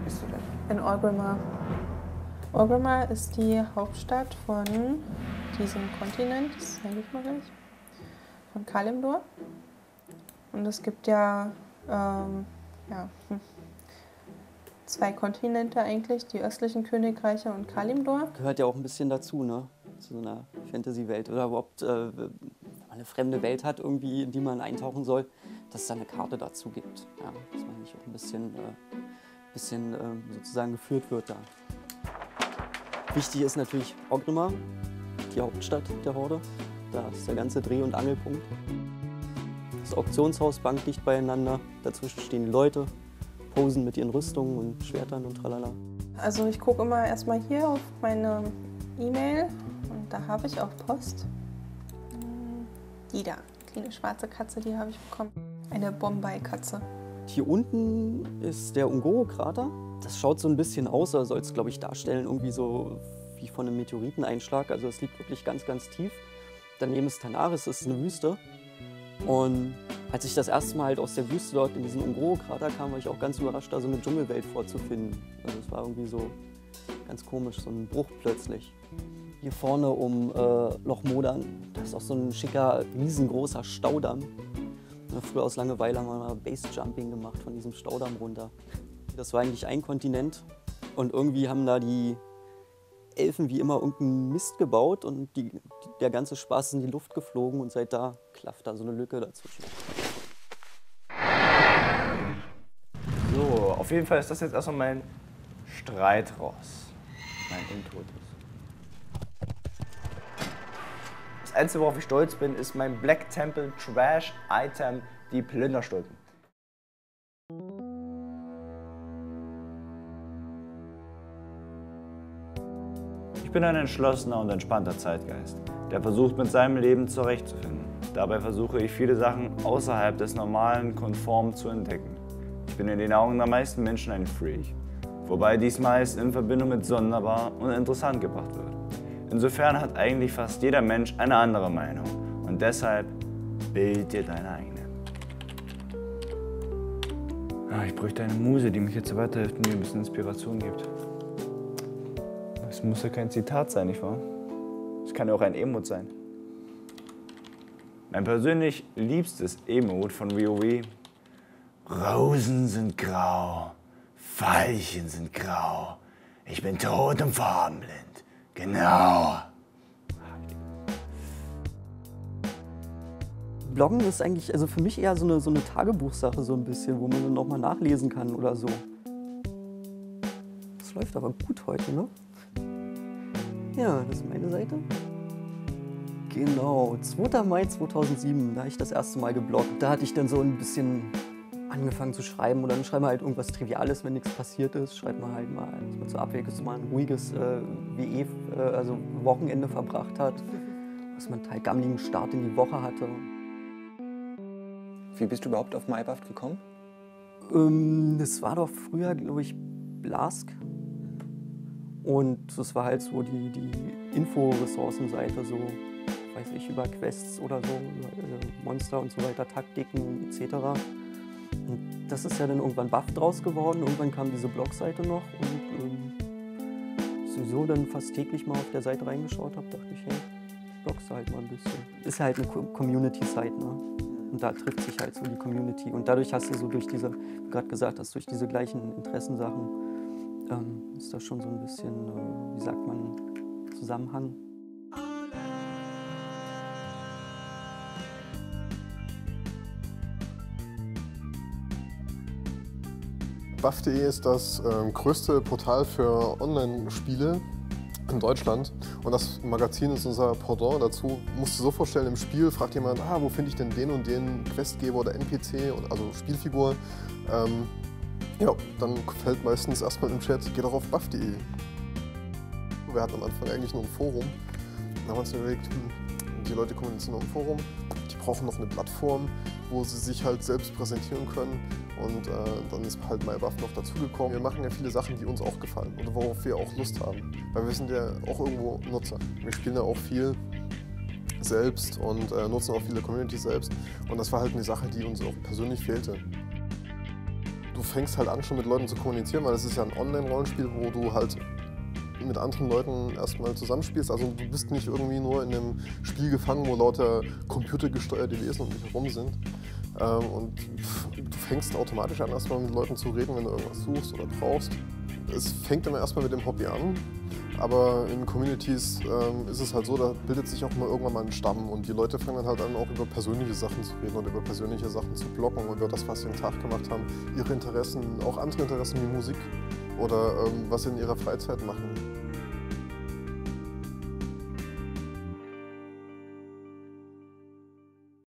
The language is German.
Wo bist du denn? In Orgrimmar. Orgrimmar ist die Hauptstadt von diesem Kontinent, das sage ich mal gleich, von Kalimdor. Und es gibt ja, ähm, ja hm, zwei Kontinente eigentlich, die östlichen Königreiche und Kalimdor. Gehört ja auch ein bisschen dazu, ne? Zu so einer Fantasy-Welt oder überhaupt äh, eine fremde Welt hat, irgendwie, in die man eintauchen soll, dass es da eine Karte dazu gibt. Ja, dass man nicht auch ein bisschen, äh, bisschen äh, sozusagen geführt wird da. Wichtig ist natürlich Orgrimmar, die Hauptstadt der Horde. Da ist der ganze Dreh- und Angelpunkt. Das Auktionshaus bankdicht beieinander, dazwischen stehen die Leute, posen mit ihren Rüstungen und Schwertern und tralala. Also ich gucke immer erstmal hier auf meine E-Mail und da habe ich auch Post. Die da, kleine schwarze Katze, die habe ich bekommen. Eine Bombay-Katze. Hier unten ist der Ungoro-Krater. Das schaut so ein bisschen aus, oder soll es, glaube ich, darstellen, irgendwie so wie von einem Meteoriteneinschlag. Also es liegt wirklich ganz, ganz tief. Daneben ist Tanaris, das ist eine Wüste. Und als ich das erste Mal halt aus der Wüste dort in diesen Ungoro-Krater kam, war ich auch ganz überrascht, da so eine Dschungelwelt vorzufinden. Also es war irgendwie so ganz komisch, so ein Bruch plötzlich. Hier vorne um äh, Loch Modern, da ist auch so ein schicker, riesengroßer Staudamm. Früher aus Langeweile haben wir mal Base-Jumping gemacht von diesem Staudamm runter. Das war eigentlich ein Kontinent und irgendwie haben da die Elfen wie immer irgendeinen Mist gebaut und die, der ganze Spaß ist in die Luft geflogen und seit da klafft da so eine Lücke dazwischen. So, auf jeden Fall ist das jetzt erstmal mein Streitross. Mein Untotes. Das Einzige, worauf ich stolz bin, ist mein Black Temple Trash Item, die Plünderstulpen. Ich bin ein entschlossener und entspannter Zeitgeist, der versucht, mit seinem Leben zurechtzufinden. Dabei versuche ich viele Sachen außerhalb des normalen Konform zu entdecken. Ich bin in den Augen der meisten Menschen ein Freak, wobei dies meist in Verbindung mit sonderbar und interessant gebracht wird. Insofern hat eigentlich fast jeder Mensch eine andere Meinung und deshalb bild dir deine eigene. Ah, ich bräuchte eine Muse, die mich jetzt weiterhilft und mir ein bisschen Inspiration gibt. Es muss ja kein Zitat sein, nicht wahr? Es kann ja auch ein Emote sein. Mein persönlich liebstes Emote von WoW. Rosen sind grau, Veilchen sind grau. Ich bin tot und farbenblind. Genau. Bloggen ist eigentlich also für mich eher so eine, so eine Tagebuchsache, so ein bisschen, wo man dann nochmal nachlesen kann oder so. Das läuft aber gut heute, ne? Ja, das ist meine Seite. Genau, 2. Mai 2007, da habe ich das erste Mal gebloggt. Da hatte ich dann so ein bisschen angefangen zu schreiben und dann schreiben wir halt irgendwas Triviales, wenn nichts passiert ist. Schreibt man halt mal, dass man zur Abwechslung mal ein ruhiges äh, WE, äh, also Wochenende verbracht hat. Dass man einen halt gammeligen Start in die Woche hatte. Wie bist du überhaupt auf MyBuff gekommen? Ähm, das war doch früher, glaube ich, Blask. Und das war halt so die, die Info-Ressourcenseite, so, weiß ich, über Quests oder so, über äh, Monster und so weiter, Taktiken etc. Und das ist ja dann irgendwann Buff draus geworden. Irgendwann kam diese Blogseite noch und ähm, sowieso dann fast täglich mal auf der Seite reingeschaut habe, dachte ich, hey, blogst halt mal ein bisschen. Ist halt eine Community-Site, ne? Und da trifft sich halt so die Community. Und dadurch hast du so durch diese, wie gerade gesagt hast, durch diese gleichen Interessensachen, ähm, ist da schon so ein bisschen, äh, wie sagt man, Zusammenhang. Buff.de ist das äh, größte Portal für Online-Spiele in Deutschland. Und das Magazin ist unser Pendant dazu. Musst du so vorstellen, im Spiel fragt jemand, ah, wo finde ich denn den und den Questgeber oder NPC, also Spielfigur. Ähm, ja, dann fällt meistens erstmal im Chat, geh doch auf buff.de. Wir hatten am Anfang eigentlich nur ein Forum. Dann haben wir uns überlegt, hm, die Leute kommunizieren nur im Forum, brauchen noch eine Plattform, wo sie sich halt selbst präsentieren können. Und äh, dann ist halt MyBuff noch dazugekommen. Wir machen ja viele Sachen, die uns auch gefallen oder worauf wir auch Lust haben. Weil wir sind ja auch irgendwo Nutzer. Wir spielen ja auch viel selbst und äh, nutzen auch viele Communities selbst. Und das war halt eine Sache, die uns auch persönlich fehlte. Du fängst halt an, schon mit Leuten zu kommunizieren, weil es ist ja ein Online-Rollenspiel, wo du halt mit anderen Leuten erstmal zusammenspielst. Also du bist nicht irgendwie nur in einem Spiel gefangen, wo lauter computergesteuerte Wesen um dich herum sind. Ähm, und du fängst automatisch an, erstmal mit Leuten zu reden, wenn du irgendwas suchst oder brauchst. Es fängt immer erstmal mit dem Hobby an, aber in Communities ähm, ist es halt so, da bildet sich auch mal irgendwann mal ein Stamm und die Leute fangen dann halt an, auch über persönliche Sachen zu reden und über persönliche Sachen zu bloggen und über das, was sie den Tag gemacht haben, ihre Interessen, auch andere Interessen wie Musik oder ähm, was sie in ihrer Freizeit machen.